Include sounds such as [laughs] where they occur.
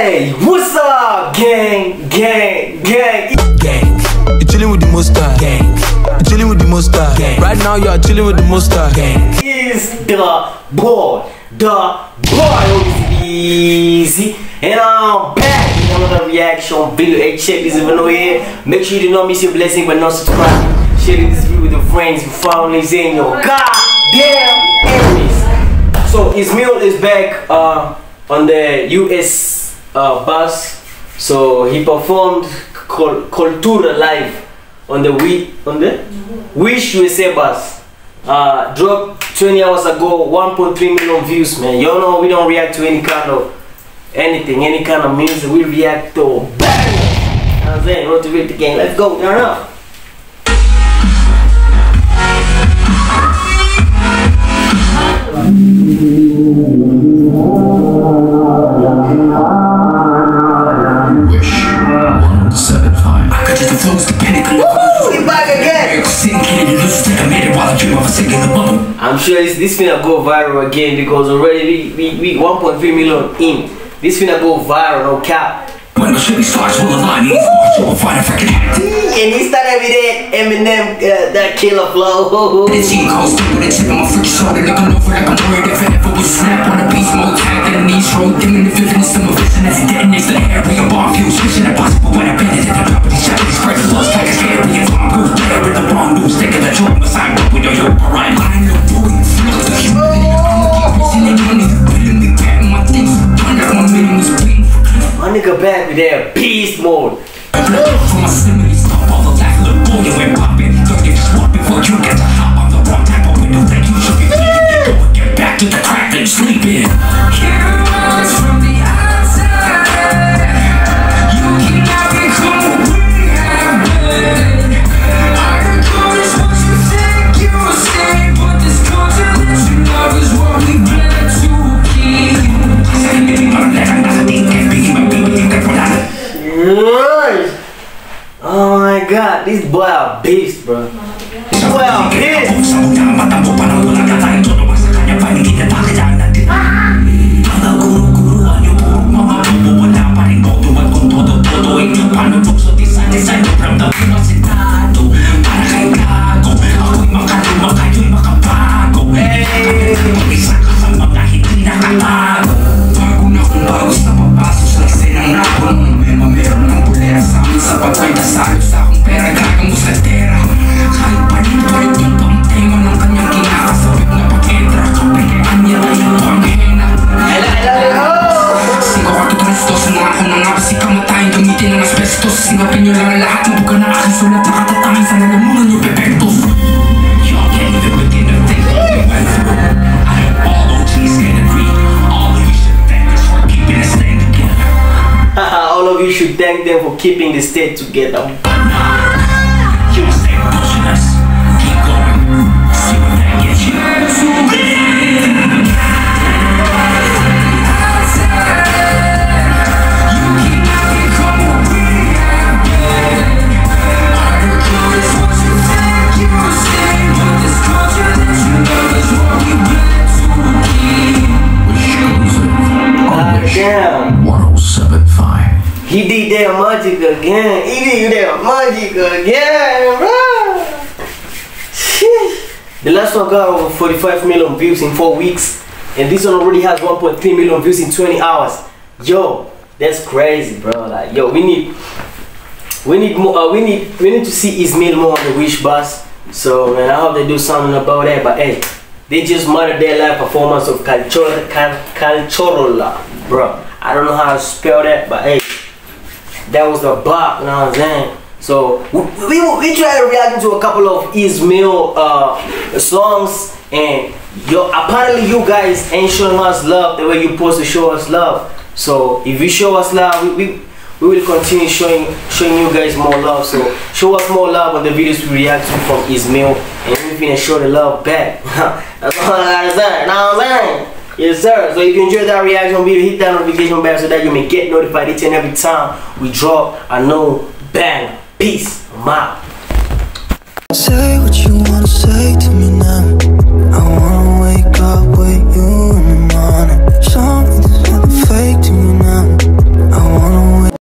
Hey, what's up, gang, gang, gang? Gang. You're chilling with the monster. Gang. You're chilling with the monster. Gang. Right now you are chilling with the monster. Gang. Is the boy, the boy Vezzy, and I'm back with another reaction video. Hey, check this video here. Make sure you do not miss your blessing, but not subscribe. Share this video with your friends, your families, and your goddamn enemies. So Ez Mil is back uh, on the US uh, bus. So he performed Cul- Cultura live on the we on the Wish USA bus. Uh, dropped 20 hours ago, 1.3 million views, man. Y'all know we don't react to any kind of anything, any kind of music. We react to bang. I'm saying? Motivate the gang. Let's go. Turn up. Wish 175. I got just the flows to panic and Woo! We back again. Sinking in lose like I made it while I dream of a sinking the bubble. I'm sure this this finna go viral again because already we, we, we 1.3 million in. This finna go viral, no cap. When the shooting stars will align, will find a freaking. And he started with that Eminem, uh, that killer flow. And she calls with a tip on my freaking shoulder, looking over like I'm worried if it ever was snap on a beast mode, tag and knees roll, dimming back with that beast mode. This boy a beast, bro. Oh them for keeping the state together. He did that magic again. He did that magic again, bro. The last one got over 45 million views in four weeks, and this one already has 1.3 million views in 20 hours. Yo, that's crazy, bro. Like, yo, we need, we need more. Uh, we need, we need to see Ez Mil more on the Wish bus. So, man, I hope they do something about that. But hey, they just murdered their live performance of Cultural, Cultural, bro. I don't know how to spell that, but hey, that was the bop, you know what I'm saying? So we, we, we try to react to a couple of Ez Mil uh, songs and yo apparently you guys ain't showing us love the way you're supposed to show us love. So if you show us love, we, we, we will continue showing showing you guys more love. So show us more love on the videos we react to from Ez Mil and we're finna show the love back. [laughs] That's all I gotta say, you what I'm saying? Yes, sir. So if you enjoyed that reaction video, hit that notification bell so that you may get notified each and every time we drop a new bang. Peace. I'm